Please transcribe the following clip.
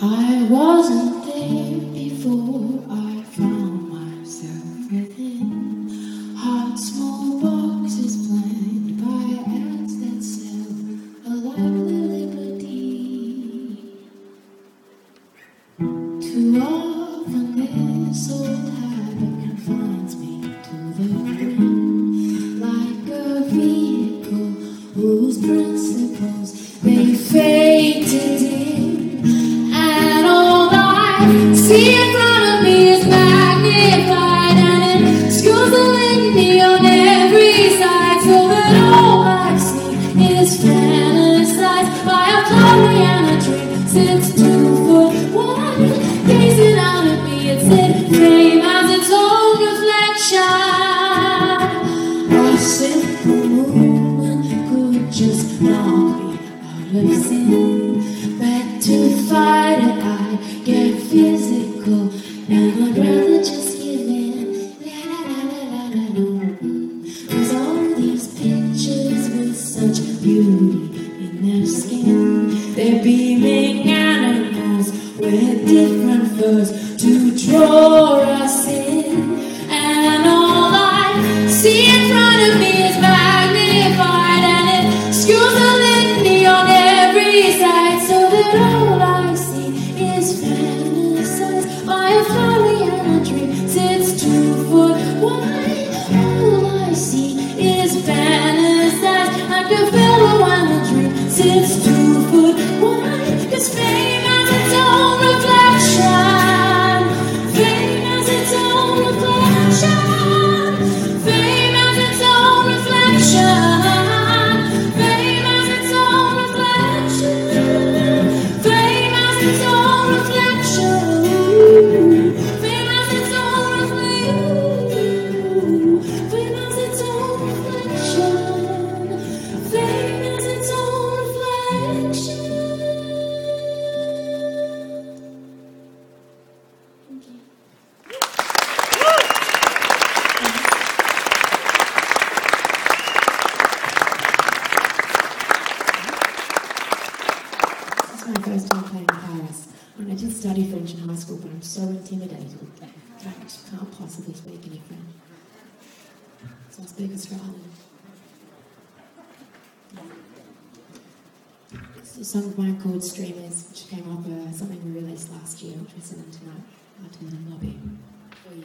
I wasn't there before I found myself within hot small boxes planned by ads that sell a lively liberty. Too often this old habit confines me to the rim like a vehicle whose principles just knock me out of sin such beauty in their skin. They're beaming animals with different furs to draw us in. And all I see in front of me is magnified And it skews the litany on every side So that all I see is fantasized by a folly and a dream Sits two foot wide. All I see a I did study French in high school, but I'm so intimidated. I can't possibly speak any French. So I speak Australian. It's a song of mine called Streamers, which came off uh, something we released last year, which we're selling tonight. Turn and lobby for you.